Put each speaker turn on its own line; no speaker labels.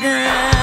Ground.